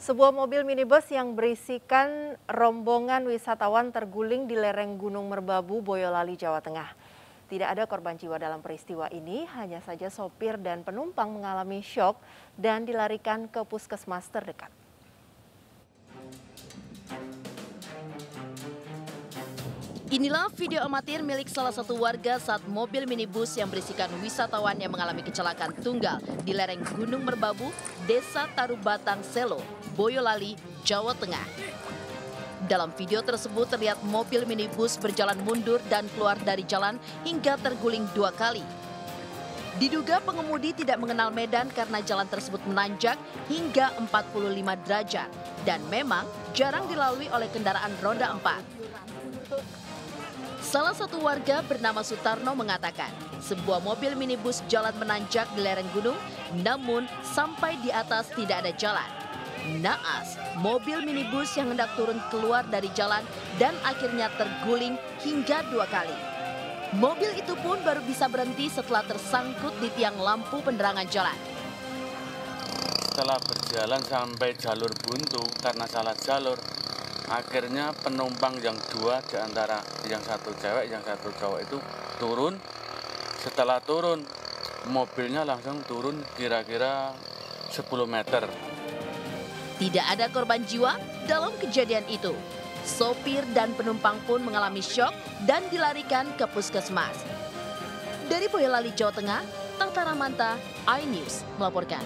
Sebuah mobil minibus yang berisikan rombongan wisatawan terguling di lereng Gunung Merbabu, Boyolali, Jawa Tengah. Tidak ada korban jiwa dalam peristiwa ini, hanya saja sopir dan penumpang mengalami syok dan dilarikan ke puskesmas terdekat. Inilah video amatir milik salah satu warga saat mobil minibus yang berisikan wisatawan yang mengalami kecelakaan tunggal di lereng Gunung Merbabu, Desa Tarubatang Selo, Boyolali, Jawa Tengah. Dalam video tersebut terlihat mobil minibus berjalan mundur dan keluar dari jalan hingga terguling dua kali. Diduga pengemudi tidak mengenal medan karena jalan tersebut menanjak hingga 45 derajat dan memang jarang dilalui oleh kendaraan roda 4. Salah satu warga bernama Sutarno mengatakan, sebuah mobil minibus jalan menanjak di lereng gunung, namun sampai di atas tidak ada jalan. Naas, mobil minibus yang hendak turun keluar dari jalan dan akhirnya terguling hingga dua kali. Mobil itu pun baru bisa berhenti setelah tersangkut di tiang lampu penerangan jalan. Setelah berjalan sampai jalur buntu karena salah jalur, akhirnya penumpang yang dua di antara yang satu cewek yang satu cowok itu turun. Setelah turun mobilnya langsung turun kira-kira 10 meter. Tidak ada korban jiwa dalam kejadian itu sopir dan penumpang pun mengalami syok dan dilarikan ke puskesmas. Dari Boyolali Jawa Tengah Tata Ramanta iNews melaporkan